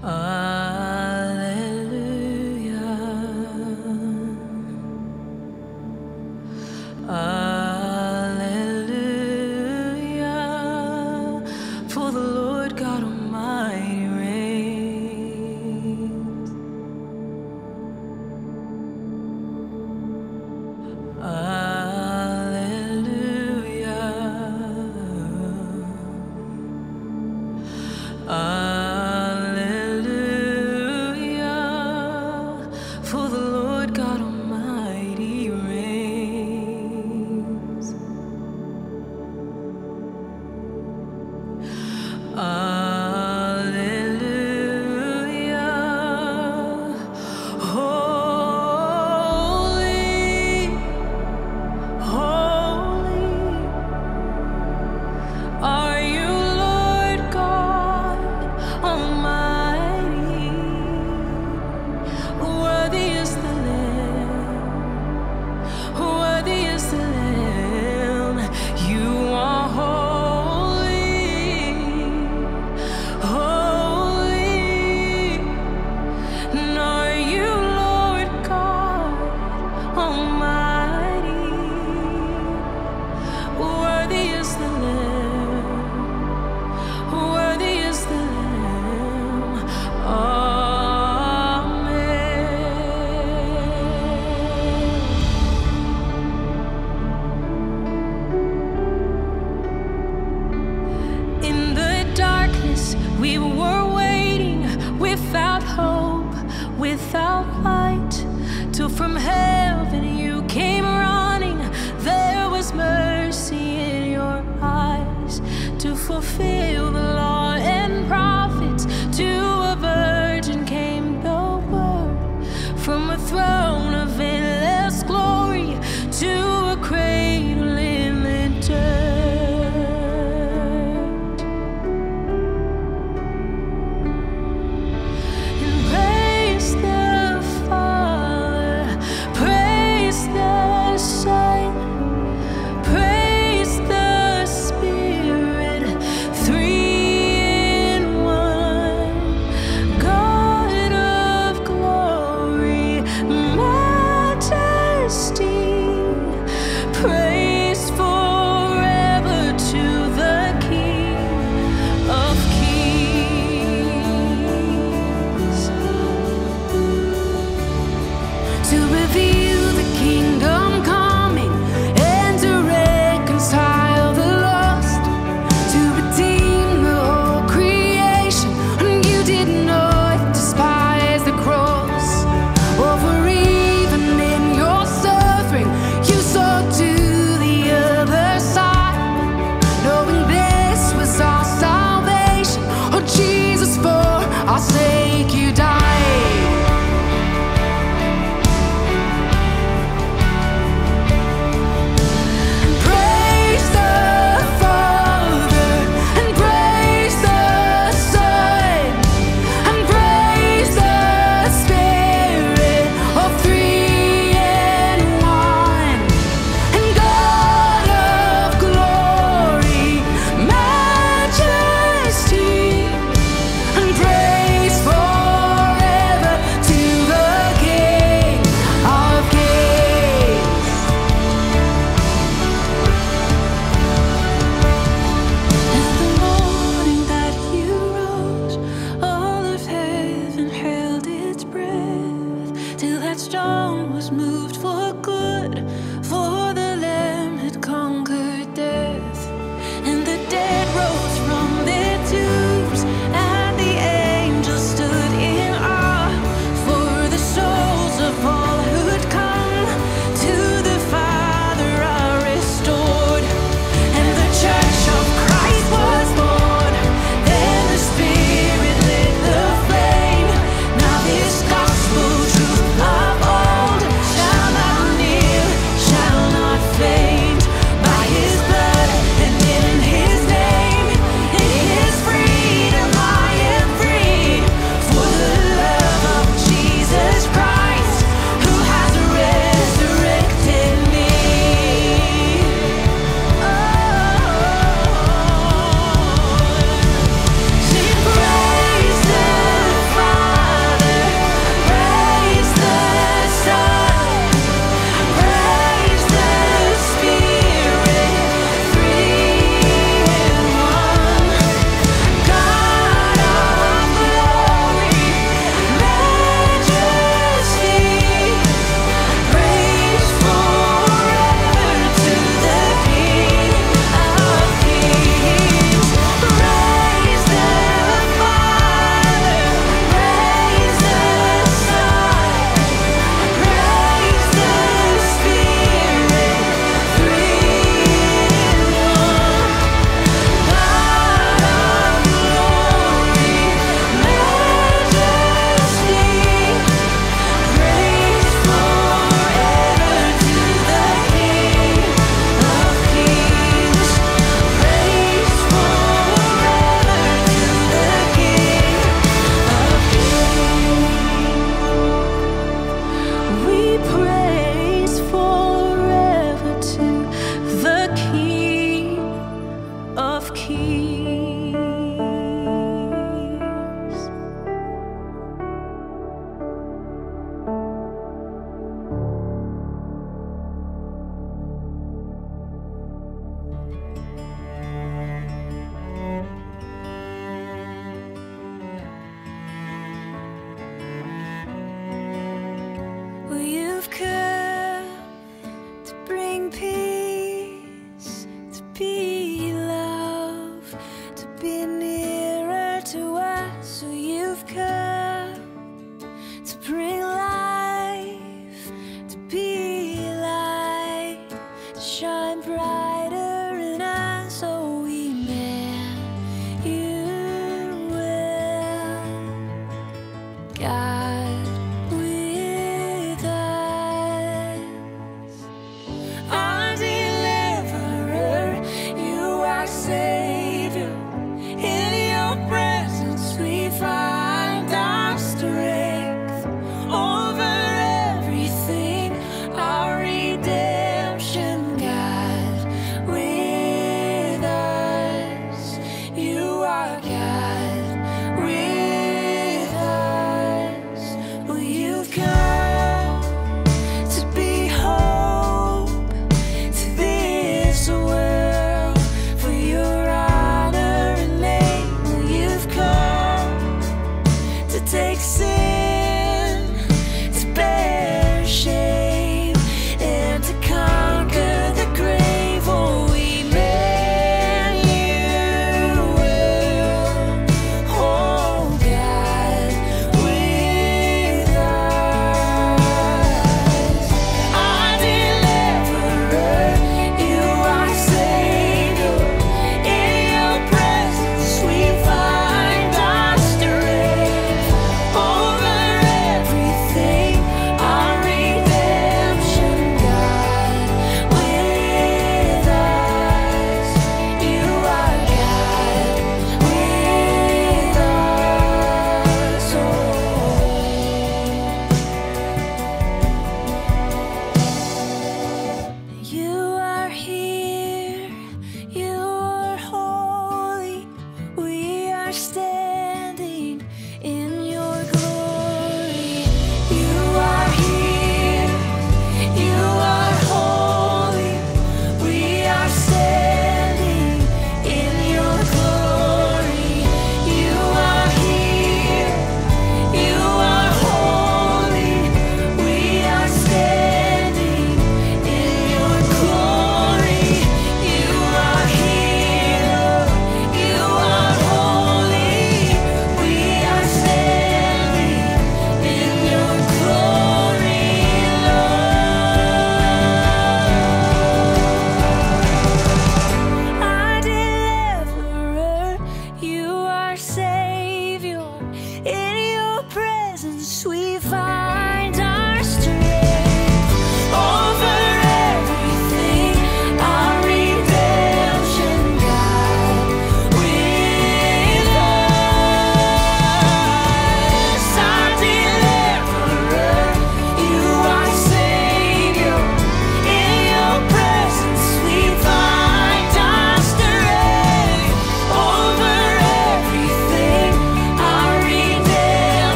Alleluia.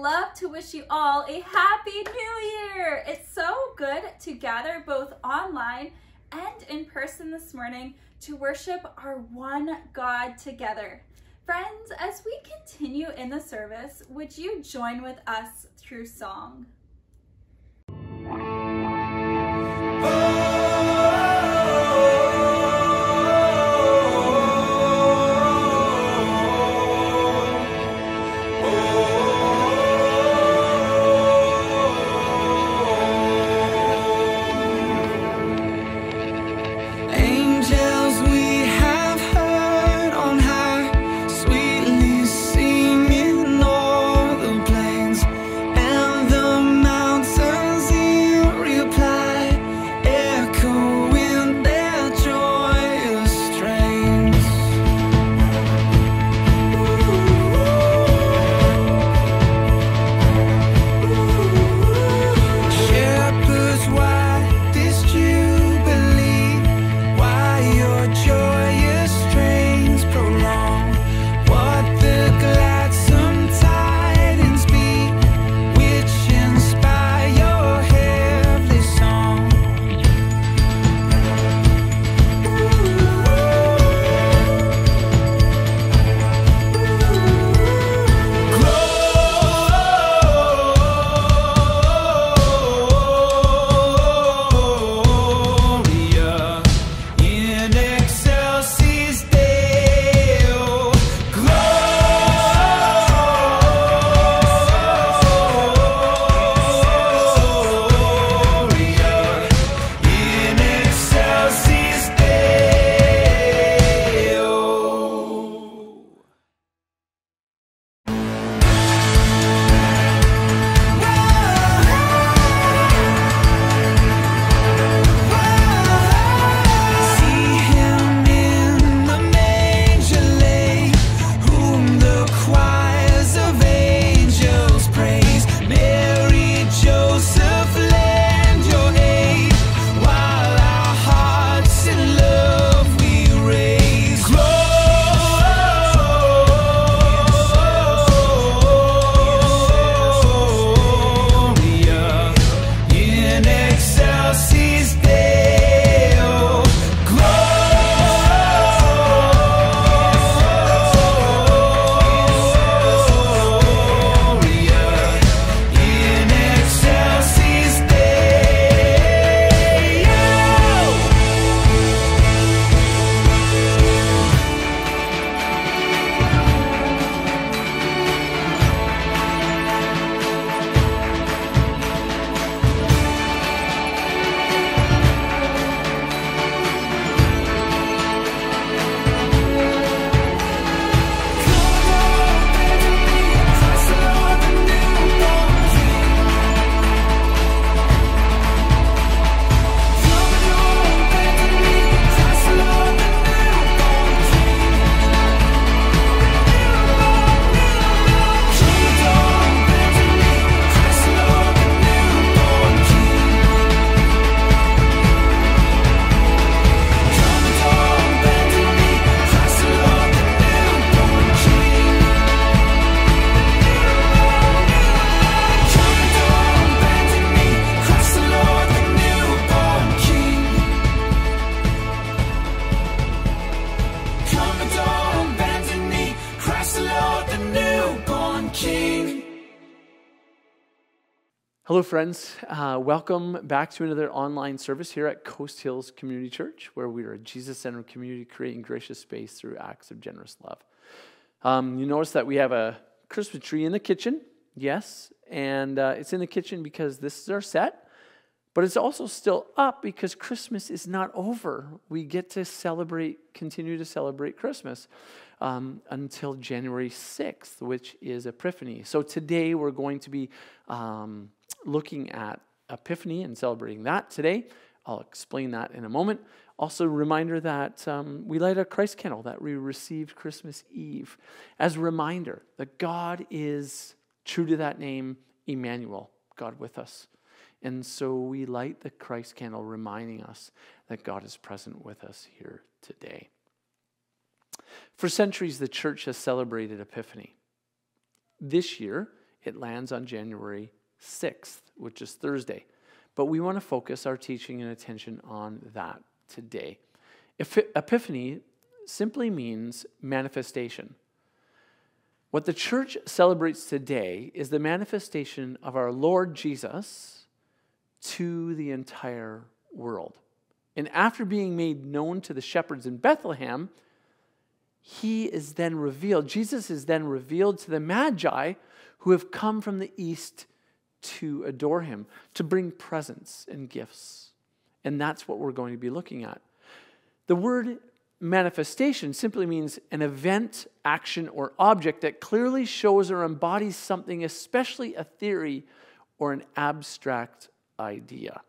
love to wish you all a happy new year. It's so good to gather both online and in person this morning to worship our one God together. Friends, as we continue in the service, would you join with us through song? Oh. Friends. Uh, welcome back to another online service here at Coast Hills Community Church, where we are a Jesus centered community creating gracious space through acts of generous love. Um, you notice that we have a Christmas tree in the kitchen, yes, and uh, it's in the kitchen because this is our set, but it's also still up because Christmas is not over. We get to celebrate, continue to celebrate Christmas. Um, until January 6th, which is Epiphany. So today we're going to be um, looking at Epiphany and celebrating that today. I'll explain that in a moment. Also, reminder that um, we light a Christ candle that we received Christmas Eve as a reminder that God is true to that name, Emmanuel, God with us. And so we light the Christ candle, reminding us that God is present with us here today. For centuries, the church has celebrated Epiphany. This year, it lands on January 6th, which is Thursday. But we want to focus our teaching and attention on that today. Epiphany simply means manifestation. What the church celebrates today is the manifestation of our Lord Jesus to the entire world. And after being made known to the shepherds in Bethlehem, he is then revealed. Jesus is then revealed to the Magi who have come from the east to adore him, to bring presents and gifts. And that's what we're going to be looking at. The word manifestation simply means an event, action, or object that clearly shows or embodies something, especially a theory or an abstract idea.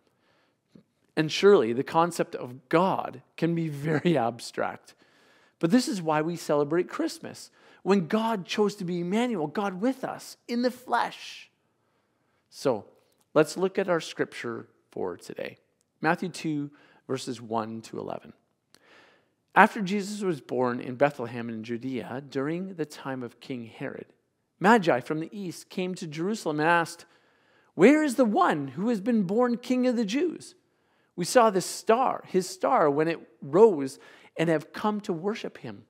And surely the concept of God can be very abstract. But this is why we celebrate Christmas. When God chose to be Emmanuel, God with us in the flesh. So let's look at our scripture for today Matthew 2, verses 1 to 11. After Jesus was born in Bethlehem in Judea during the time of King Herod, Magi from the east came to Jerusalem and asked, Where is the one who has been born king of the Jews? We saw the star, his star, when it rose, and have come to worship him.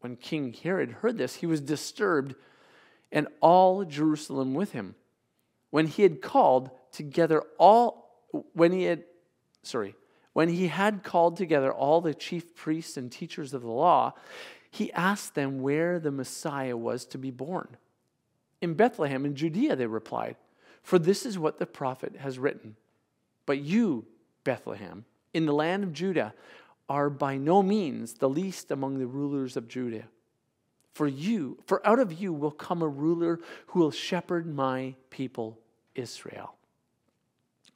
When King Herod heard this, he was disturbed, and all Jerusalem with him when he had called together all, when he had, sorry, when he had called together all the chief priests and teachers of the law, he asked them where the Messiah was to be born. In Bethlehem in Judea, they replied, for this is what the prophet has written. But you, Bethlehem, in the land of Judah, are by no means the least among the rulers of Judah. For you, for out of you will come a ruler who will shepherd my people Israel.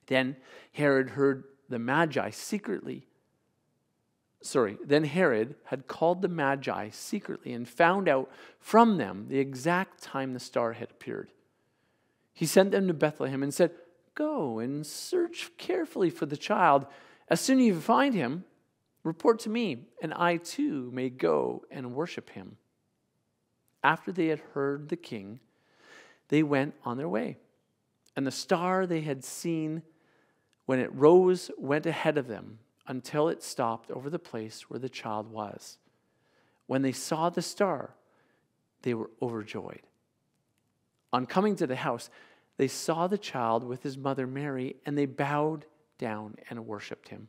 Then Herod heard the Magi secretly. Sorry, then Herod had called the Magi secretly and found out from them the exact time the star had appeared. He sent them to Bethlehem and said, Go and search carefully for the child. As soon as you find him, report to me, and I too may go and worship him. After they had heard the king, they went on their way. And the star they had seen when it rose went ahead of them until it stopped over the place where the child was. When they saw the star, they were overjoyed. On coming to the house, they saw the child with his mother Mary, and they bowed down and worshiped him.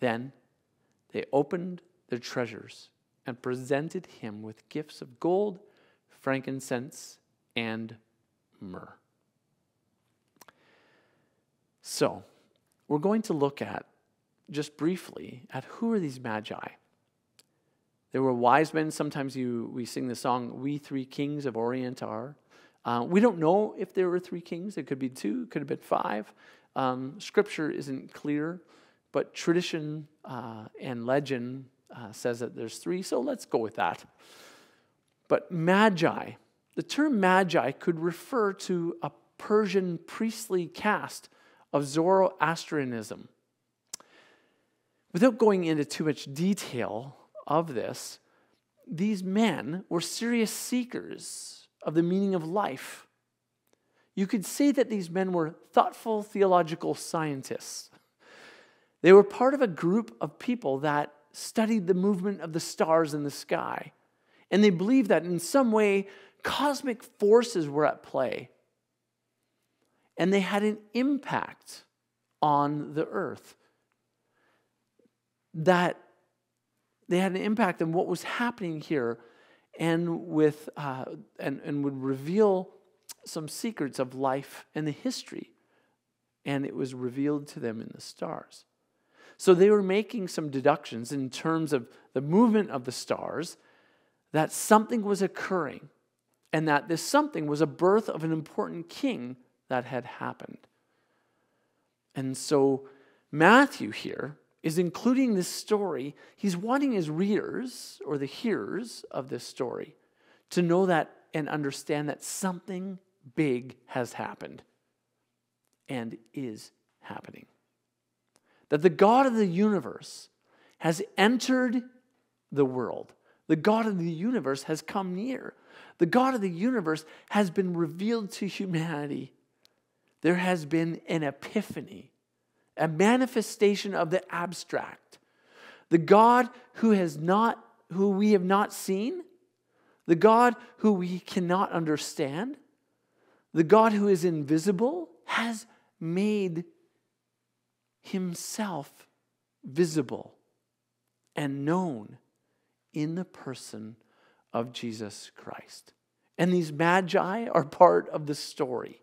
Then they opened their treasures and presented him with gifts of gold, frankincense, and myrrh. So, we're going to look at just briefly at who are these magi. There were wise men. Sometimes you, we sing the song, We Three Kings of Orient Are. Uh, we don't know if there were three kings. It could be two, it could have been five. Um, scripture isn't clear, but tradition uh, and legend uh, says that there's three, so let's go with that. But magi, the term magi could refer to a Persian priestly caste of Zoroastrianism. Without going into too much detail of this, these men were serious seekers of the meaning of life. You could say that these men were thoughtful theological scientists. They were part of a group of people that studied the movement of the stars in the sky. And they believed that in some way, cosmic forces were at play and they had an impact on the earth. That they had an impact on what was happening here and, with, uh, and, and would reveal some secrets of life and the history. And it was revealed to them in the stars. So they were making some deductions in terms of the movement of the stars that something was occurring and that this something was a birth of an important king that had happened. And so Matthew here is including this story. He's wanting his readers or the hearers of this story to know that and understand that something big has happened and is happening. That the God of the universe has entered the world. The God of the universe has come near. The God of the universe has been revealed to humanity. There has been an epiphany, a manifestation of the abstract. The God who has not who we have not seen, the God who we cannot understand, the God who is invisible has made himself visible and known in the person of Jesus Christ. And these magi are part of the story.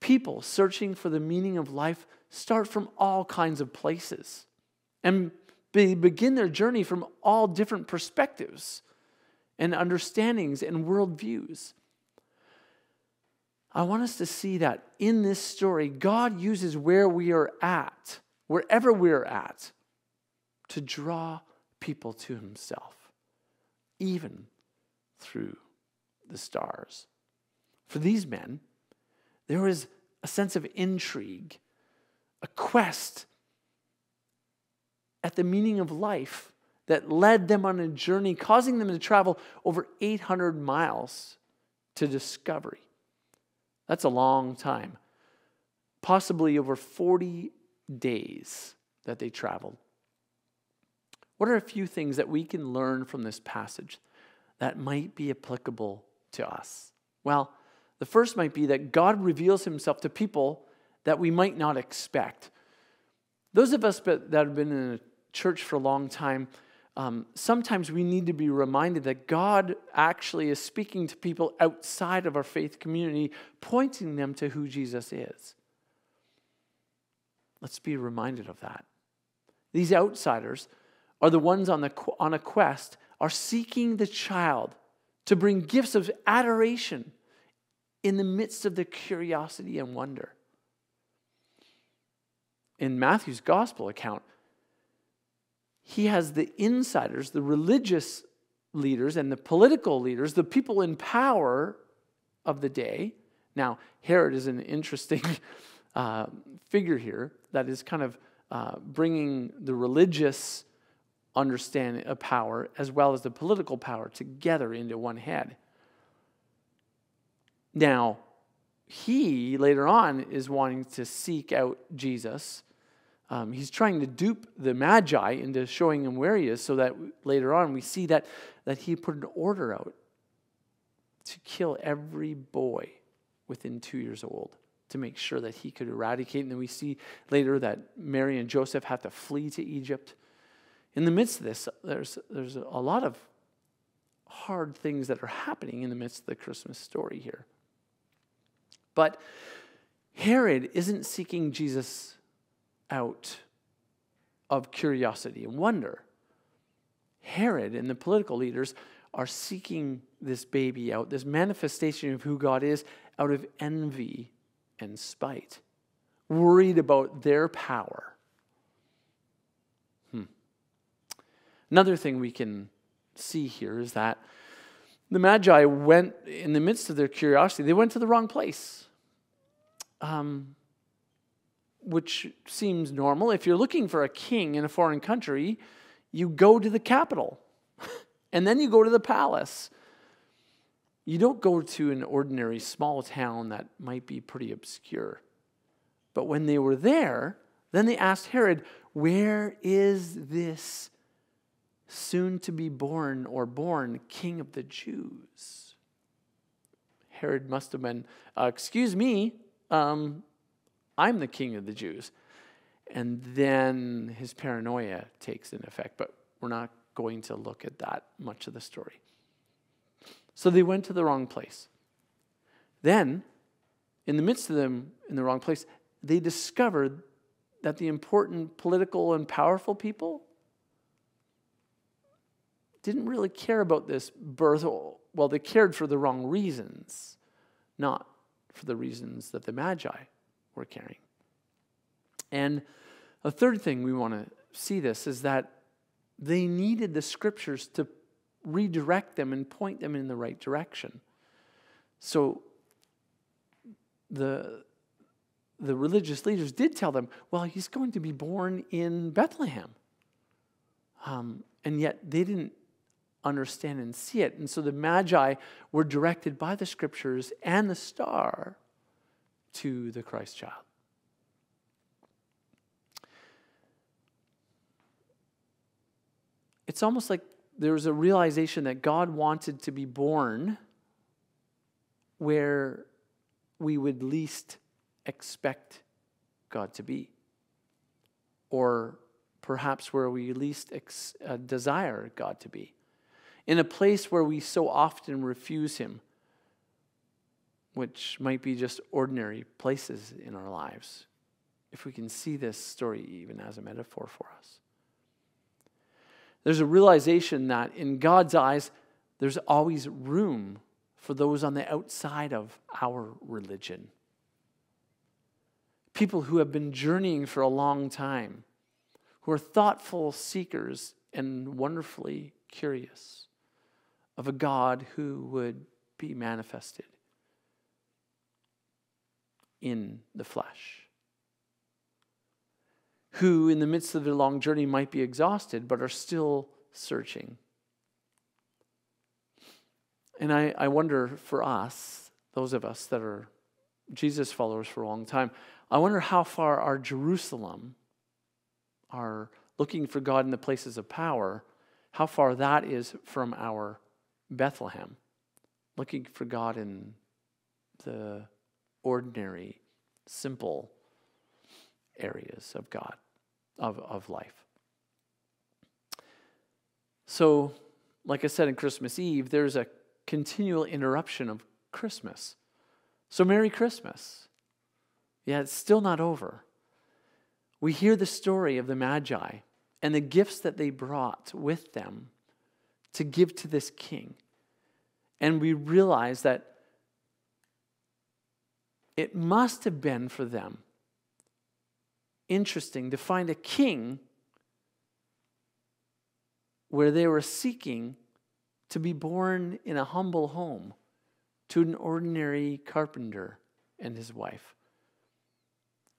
People searching for the meaning of life start from all kinds of places and they begin their journey from all different perspectives and understandings and worldviews. I want us to see that in this story, God uses where we are at, wherever we're at, to draw people to Himself, even through the stars. For these men, there was a sense of intrigue, a quest at the meaning of life that led them on a journey, causing them to travel over 800 miles to discovery. That's a long time. Possibly over 40 days that they traveled. What are a few things that we can learn from this passage that might be applicable to us? Well, the first might be that God reveals himself to people that we might not expect. Those of us that have been in a church for a long time, um, sometimes we need to be reminded that God actually is speaking to people outside of our faith community, pointing them to who Jesus is. Let's be reminded of that. These outsiders are the ones on, the, on a quest, are seeking the child to bring gifts of adoration in the midst of the curiosity and wonder. In Matthew's gospel account, he has the insiders, the religious leaders, and the political leaders, the people in power of the day. Now, Herod is an interesting uh, figure here that is kind of uh, bringing the religious understanding of power as well as the political power together into one head. Now, he later on is wanting to seek out Jesus um, he's trying to dupe the Magi into showing him where he is so that later on we see that, that he put an order out to kill every boy within two years old to make sure that he could eradicate. And then we see later that Mary and Joseph have to flee to Egypt. In the midst of this, there's, there's a lot of hard things that are happening in the midst of the Christmas story here. But Herod isn't seeking Jesus out of curiosity and wonder. Herod and the political leaders are seeking this baby out, this manifestation of who God is, out of envy and spite, worried about their power. Hmm. Another thing we can see here is that the Magi went, in the midst of their curiosity, they went to the wrong place. Um, which seems normal. If you're looking for a king in a foreign country, you go to the capital and then you go to the palace. You don't go to an ordinary small town that might be pretty obscure. But when they were there, then they asked Herod, Where is this soon to be born or born king of the Jews? Herod must have been, uh, Excuse me, um, I'm the king of the Jews. And then his paranoia takes in effect, but we're not going to look at that much of the story. So they went to the wrong place. Then, in the midst of them in the wrong place, they discovered that the important political and powerful people didn't really care about this birth. Well, they cared for the wrong reasons, not for the reasons that the Magi were carrying. And a third thing we want to see this is that they needed the scriptures to redirect them and point them in the right direction. So the, the religious leaders did tell them, well, he's going to be born in Bethlehem. Um, and yet they didn't understand and see it. And so the Magi were directed by the scriptures and the star to the Christ child. It's almost like there was a realization that God wanted to be born where we would least expect God to be, or perhaps where we least ex- uh, desire God to be, in a place where we so often refuse Him, which might be just ordinary places in our lives, if we can see this story even as a metaphor for us. There's a realization that in God's eyes, there's always room for those on the outside of our religion. People who have been journeying for a long time, who are thoughtful seekers and wonderfully curious of a God who would be manifested in the flesh who, in the midst of their long journey, might be exhausted but are still searching. And I, I wonder for us, those of us that are Jesus followers for a long time, I wonder how far our Jerusalem, our looking for God in the places of power, how far that is from our Bethlehem, looking for God in the ordinary, simple areas of God, of, of life. So, like I said in Christmas Eve, there's a continual interruption of Christmas. So, Merry Christmas. Yeah, it's still not over. We hear the story of the Magi and the gifts that they brought with them to give to this king. And we realize that it must have been for them interesting to find a king where they were seeking to be born in a humble home to an ordinary carpenter and his wife.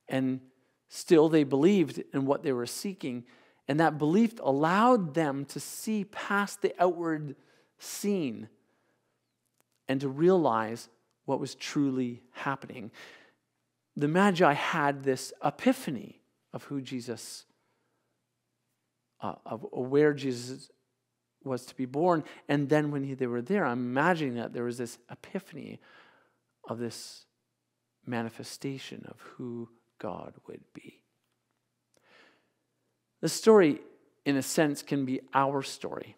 And still, they believed in what they were seeking, and that belief allowed them to see past the outward scene and to realize what was truly happening. The Magi had this epiphany of who Jesus, uh, of where Jesus was to be born. And then when he, they were there, I'm imagining that there was this epiphany of this manifestation of who God would be. The story, in a sense, can be our story.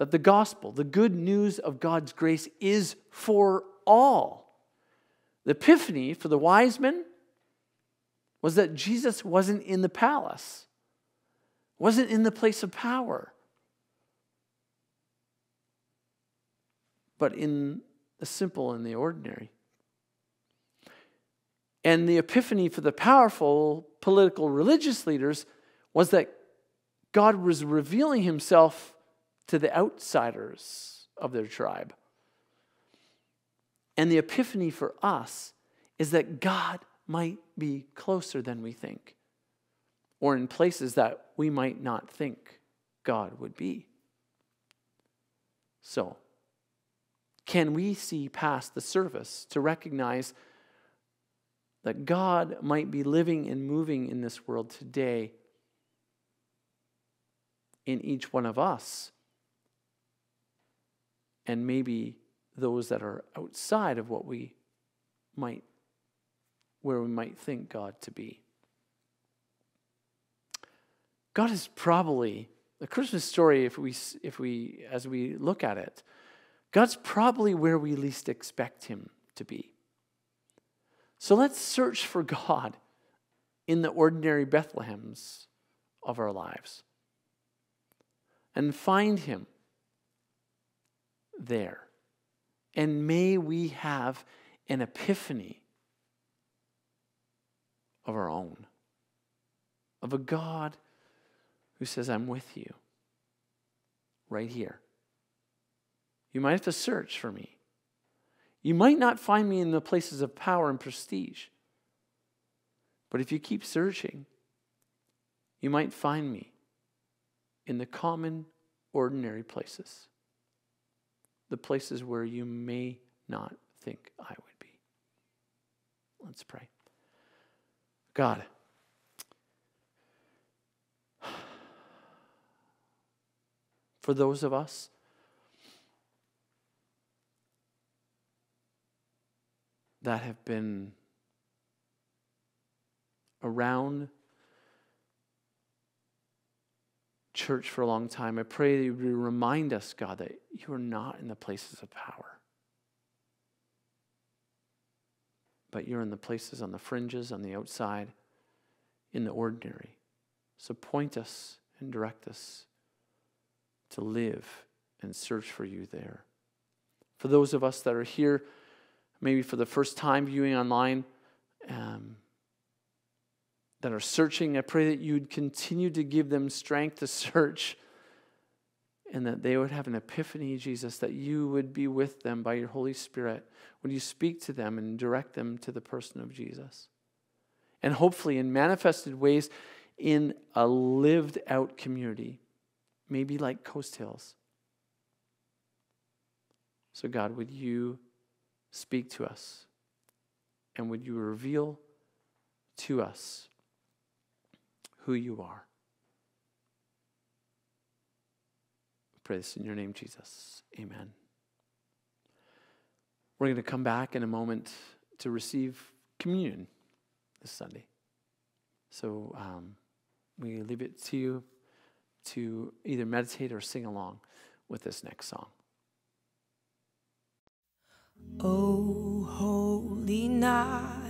That the gospel, the good news of God's grace, is for all. The epiphany for the wise men was that Jesus wasn't in the palace, wasn't in the place of power, but in the simple and the ordinary. And the epiphany for the powerful political religious leaders was that God was revealing himself to the outsiders of their tribe. And the epiphany for us is that God might be closer than we think, or in places that we might not think God would be. So, can we see past the surface to recognize that God might be living and moving in this world today in each one of us? And maybe those that are outside of what we might, where we might think God to be. God is probably, the Christmas story, if we, if we, as we look at it, God's probably where we least expect him to be. So let's search for God in the ordinary Bethlehems of our lives and find him there. And may we have an epiphany of our own, of a God who says, I'm with you right here. You might have to search for me. You might not find me in the places of power and prestige. But if you keep searching, you might find me in the common, ordinary places, the places where you may not think I would be. Let's pray. God, for those of us that have been around church for a long time, I pray that you would remind us, God, that you are not in the places of power, but you're in the places on the fringes, on the outside, in the ordinary. So point us and direct us to live and search for you there. For those of us that are here, maybe for the first time viewing online, um, that are searching, I pray that you'd continue to give them strength to search and that they would have an epiphany, Jesus, that you would be with them by your Holy Spirit when you speak to them and direct them to the person of Jesus. And hopefully, in manifested ways, in a lived out community, maybe like Coast Hills. So, God, would you speak to us and would you reveal to us who you are? pray this in your name, Jesus. Amen. We're going to come back in a moment to receive communion this Sunday. So um, we leave it to you to either meditate or sing along with this next song. Oh, holy night,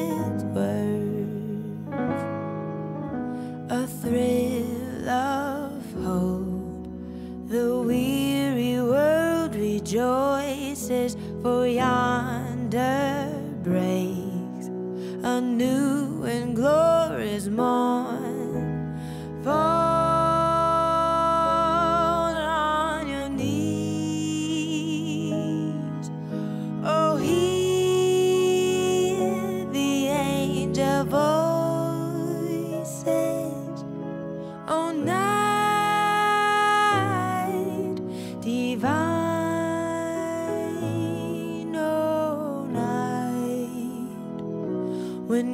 thrill of hope, the weary world rejoices, for yonder breaks a new and glorious morn.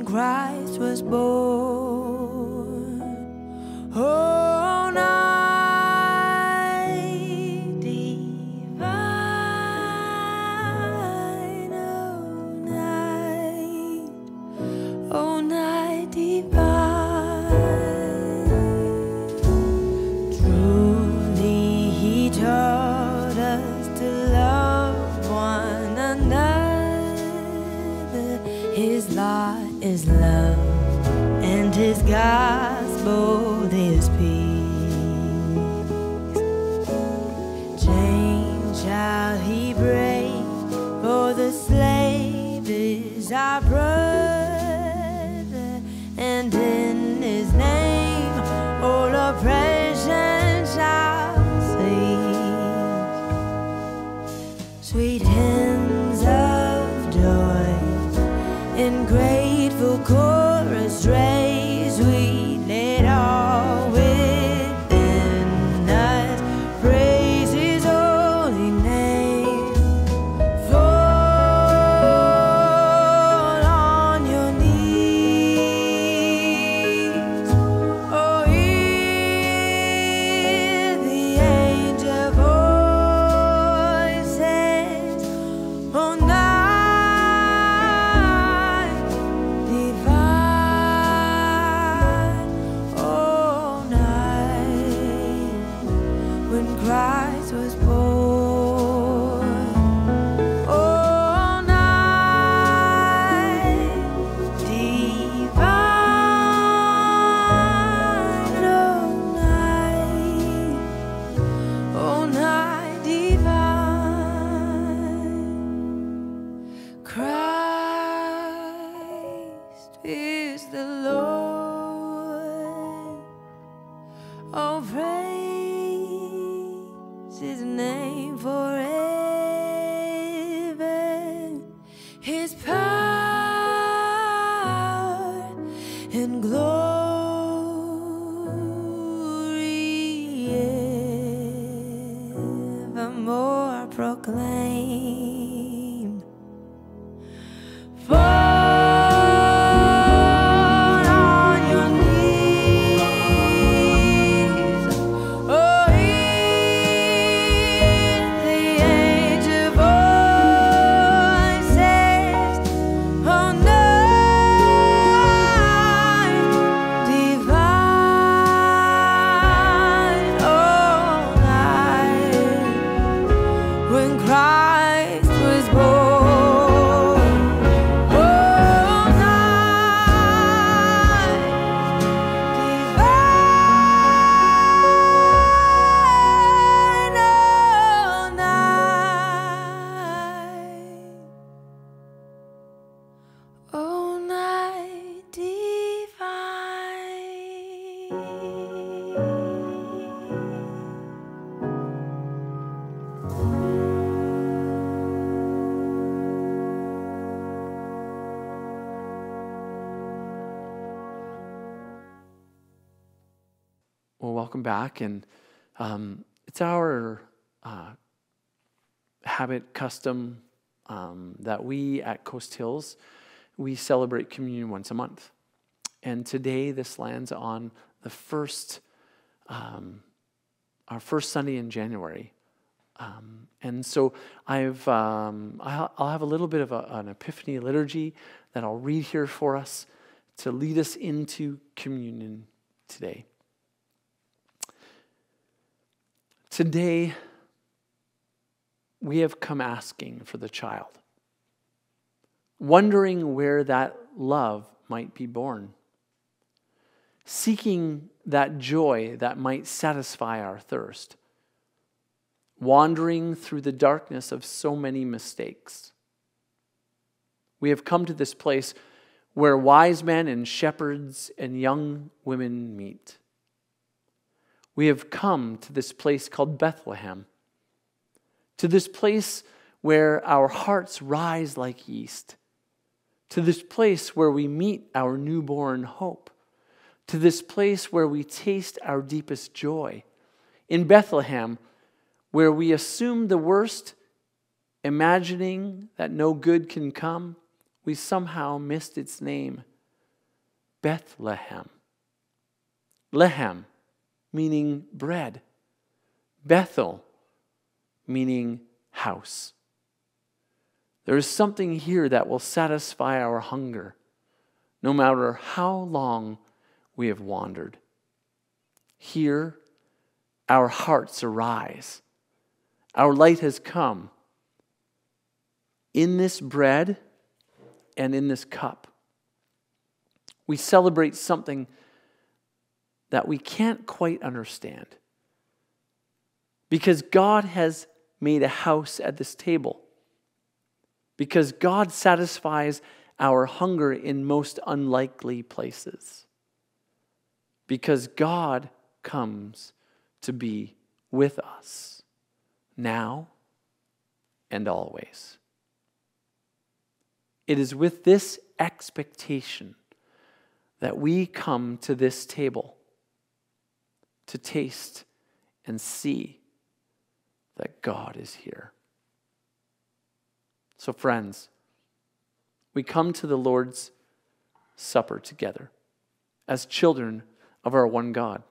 Christ was born. Back. And um, it's our uh, habit, custom um, that we at Coast Hills, we celebrate communion once a month. And today this lands on the first, um, our first Sunday in January. Um, and so I've, um, I'll, have a little bit of a, an epiphany liturgy that I'll read here for us to lead us into communion today. Today, we have come asking for the child, wondering where that love might be born, seeking that joy that might satisfy our thirst, wandering through the darkness of so many mistakes. We have come to this place where wise men and shepherds and young women meet we have come to this place called Bethlehem, to this place where our hearts rise like yeast, to this place where we meet our newborn hope, to this place where we taste our deepest joy. In Bethlehem, where we assume the worst, imagining that no good can come, we somehow missed its name Bethlehem. Lehem meaning bread. Bethel, meaning house. There is something here that will satisfy our hunger, no matter how long we have wandered. Here, our hearts arise. Our light has come. In this bread and in this cup, we celebrate something that we can't quite understand. Because God has made a house at this table. Because God satisfies our hunger in most unlikely places. Because God comes to be with us now and always. It is with this expectation that we come to this table to taste and see that God is here. So, friends, we come to the Lord's Supper together as children of our one God.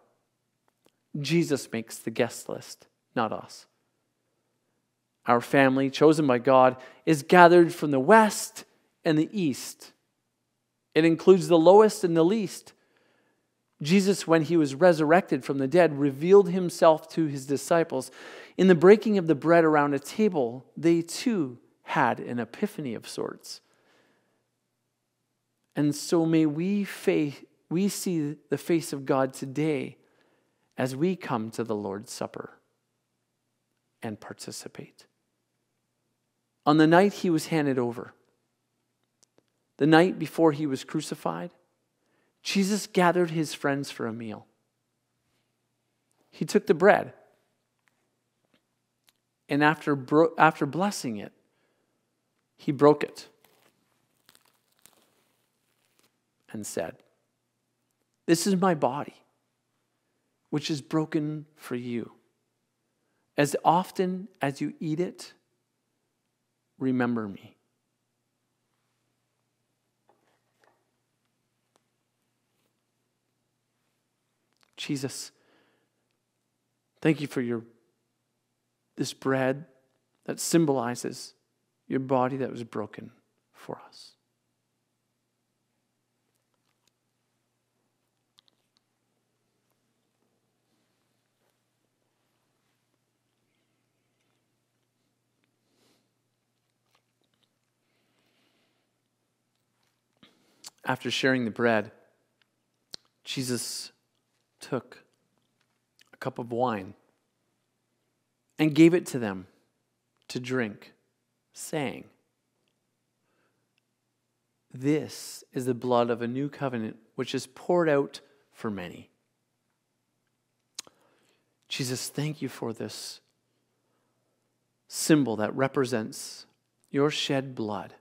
Jesus makes the guest list, not us. Our family, chosen by God, is gathered from the west and the east. It includes the lowest and the least. Jesus, when he was resurrected from the dead, revealed himself to his disciples. In the breaking of the bread around a table, they too had an epiphany of sorts. And so may we, faith, we see the face of God today as we come to the Lord's Supper and participate. On the night he was handed over, the night before he was crucified, Jesus gathered his friends for a meal. He took the bread, and after, bro- after blessing it, he broke it and said, This is my body, which is broken for you. As often as you eat it, remember me. Jesus, thank you for your this bread that symbolizes your body that was broken for us. After sharing the bread, Jesus took a cup of wine and gave it to them to drink, saying, This is the blood of a new covenant which is poured out for many. Jesus, thank you for this symbol that represents your shed blood,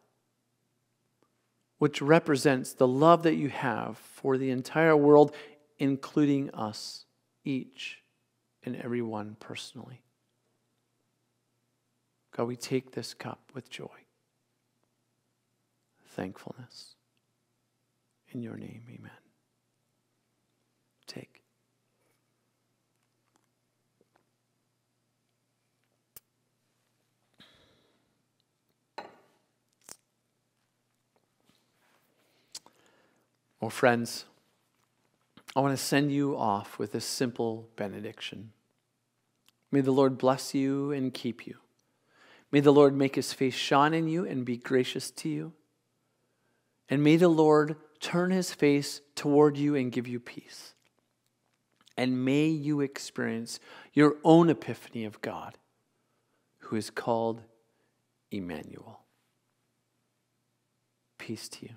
which represents the love that you have for the entire world including us, each and every one personally. God, we take this cup with joy, thankfulness. In your name, amen. Take. Well, friends, I want to send you off with a simple benediction. May the Lord bless you and keep you. May the Lord make his face shine in you and be gracious to you. And may the Lord turn his face toward you and give you peace. And may you experience your own epiphany of God, who is called Emmanuel. Peace to you.